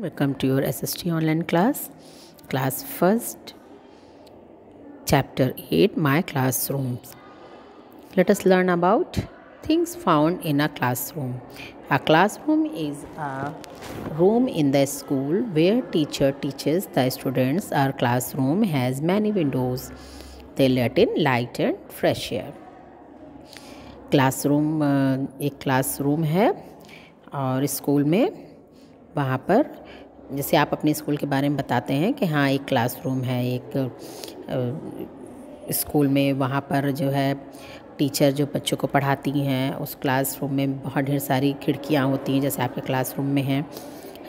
Welcome to your SST online class, class first, chapter 8 My Classrooms. Let us learn about things found in a classroom. A classroom is a room in the school where teacher teaches the students. Our classroom has many windows. They let in light and fresh air. Classroom एक classroom है और school में वहाँ पर। जैसे आप अपने school के बारे में बताते हैं कि हाँ एक क्लासरूम है, एक स्कूल में वहाँ पर जो है टीचर जो बच्चों को पढ़ाती हैं, उस क्लासरूम में बहुत ढेर सारी खिड़कियाँ होती हैं, जैसे आपके क्लासरूम में हैं,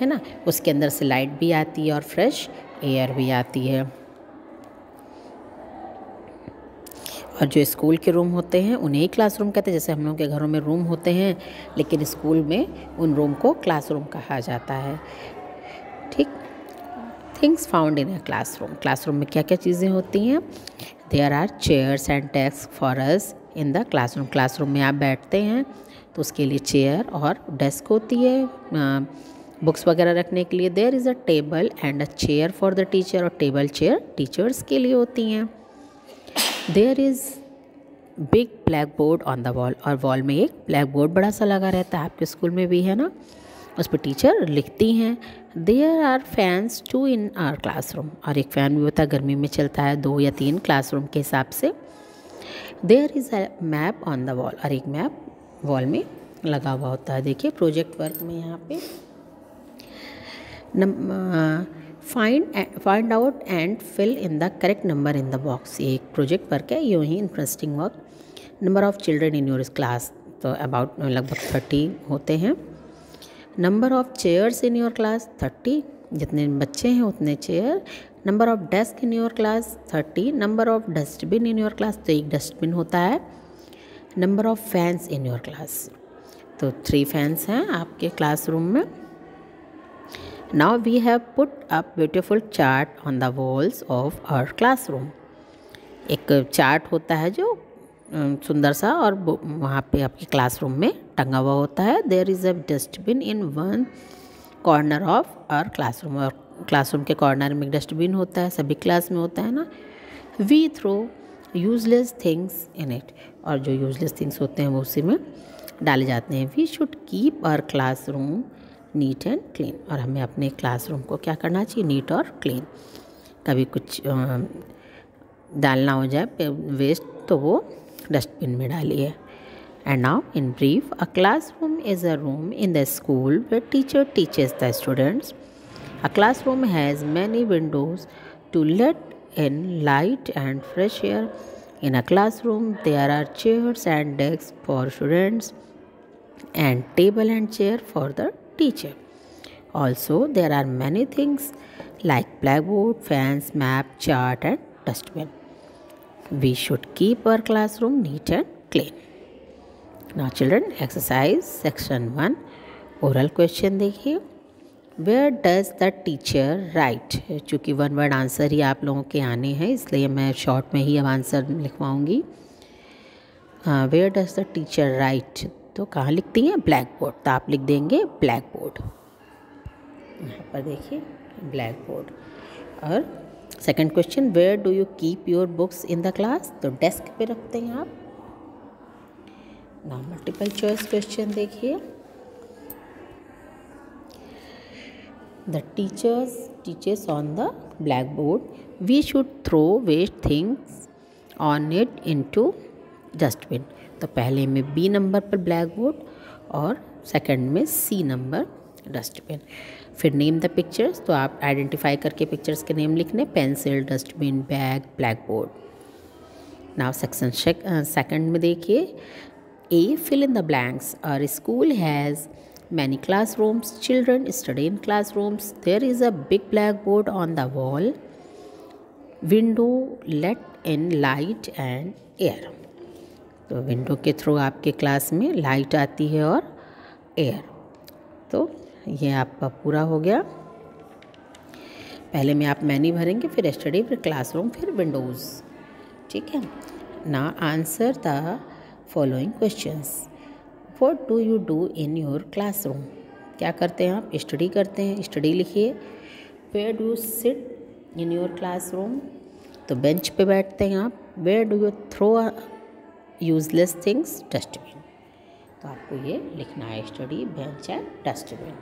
है ना? उसके अंदर से लाइट भी आती है और फ्रेश एयर भी आती है। और जो स्कूल के रूम होते हैं, उन्हें ही क्लासरूम कहते हैं। जैसे हम लोगों के घरों में रूम होते हैं, लेकिन स्कूल में उन रूम को क्लासरूम कहा जाता है। ठीक? Things found in a classroom classroom में क्या क्या चीज़ें होती हैं? There are chairs and desk for us in the classroom classroom में आप बैठते हैं तो उसके लिए चेयर और डेस्क होती है। बुक्स वगैरह रखने के लिए there is a table and a chair for the teacher और टेबल चेयर टीचर्स के लिए होती हैं। There is big black board on the wall और वॉल में एक ब्लैक बोर्ड बड़ा सा लगा रहता है, आपके स्कूल में भी है ना? उस पर टीचर लिखती हैं there are fans two in our classroom और एक फ़ैन भी होता है, गर्मी में चलता है दो या तीन क्लासरूम के हिसाब से। There is a map on the wall और एक मैप वॉल में लगा हुआ होता है। देखिए प्रोजेक्ट वर्क में यहाँ पे। Find find out and fill in the correct number in the box ये एक प्रोजेक्ट वर्क है, यूँ ही interesting work number of children in your class तो अबाउट लगभग थर्टी होते हैं. Number of chairs in your class thirty जितने बच्चे हैं, उतने chair number of desk in your class thirty number of dustbin in your class तो एक डस्टबिन होता है. Number of fans in your class तो थ्री फैंस हैं आपके क्लासरूम में. Now we have put a beautiful chart on the walls of our classroom. एक chart होता है जो सुंदर सा और वहाँ पे आपके क्लासरूम में टंगा हुआ होता है। There is a dustbin in one corner of our classroom और क्लासरूम के कॉर्नर में डस्टबिन होता है, सभी क्लास में होता है ना। We throw useless things in it और जो यूजलेस थिंग्स होते हैं वो उसी में डाले जाते हैं। We should keep our classroom neat and clean. और हमें अपने क्लासरूम को क्या करना चाहिए? नीट और क्लीन। कभी कुछ डालना हो जाए वेस्ट तो वो डस्टबिन में डालिए। And now in brief a classroom is a room in the school where teacher teachers the students a classroom has many windows to let in light and fresh air in in a classroom, there are chairs and desks for students and table and chair for the teacher. Also, there are many things like blackboard, fans, map, chart, and dustbin. We should keep our classroom neat and clean. Now, children, exercise section 1 oral question देखिए where does the teacher write चूँकि one word answer ही आप लोगों के आने हैं इसलिए मैं शॉर्ट में ही अब answer लिखवाऊँगी where does the teacher write तो कहाँ लिखती हैं? ब्लैक बोर्ड तो आप लिख देंगे ब्लैक बोर्ड यहाँ पर देखिए ब्लैक बोर्ड और second question where do you keep your books in the class तो डेस्क पे रखते हैं आप। ना मल्टीपल चॉइस क्वेश्चन देखिए। The teachers teaches on the blackboard. We should throw waste things on it into dustbin तो पहले में बी नंबर पर ब्लैक बोर्ड और सेकंड में सी नंबर डस्टबिन फिर नेम द पिक्चर्स तो आप आइडेंटिफाई करके पिक्चर्स के नेम लिखने pencil dustbin bag black board now section second में देखिए A fill in the blanks और school has many classrooms, children study in classrooms. There is a big blackboard on the wall. Window, let in light and air. तो window के through आपके class में light आती है और air तो ये आपका पूरा हो गया। पहले में आप मैनी भरेंगे, फिर स्टडी फिर क्लासरूम फिर विंडोज़ ठीक है? ना answer the following questions what do you do in your classroom? क्या करते हैं आप? स्टडी करते हैं? स्टडी लिखिए। Where do you sit in your classroom तो बेंच पे बैठते हैं आप। Where do you throw useless things dustbin तो आपको ये लिखना है स्टडी बेंच एंड डस्टबिन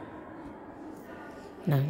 ना